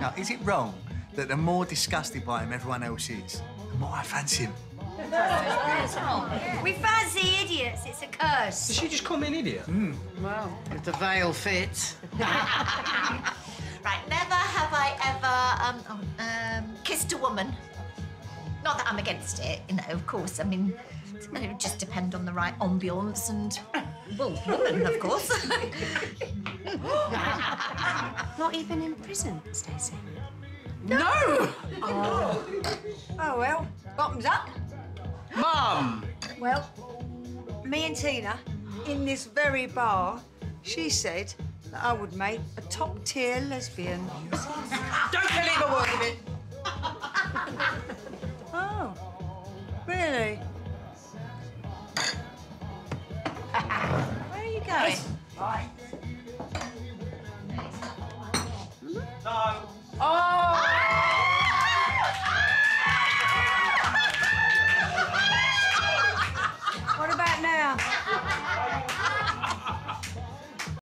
Now, is it wrong that the more disgusted by him everyone else is, the more I fancy him? We fancy idiots. It's a curse. Did she just call me an idiot? Well, if the veil fits. Right, never have I ever um, um, um, kissed a woman. Not that I'm against it, you know, of course. I mean, it would just depend on the right ambience and, well, woman, of course. Not even in prison, Stacey. No! Oh. oh, well, bottoms up. Mum! Well, me and Tina, in this very bar, she said that I would make a top tier lesbian. Don't believe a word of it. Oh, really? Where are you going? Bye.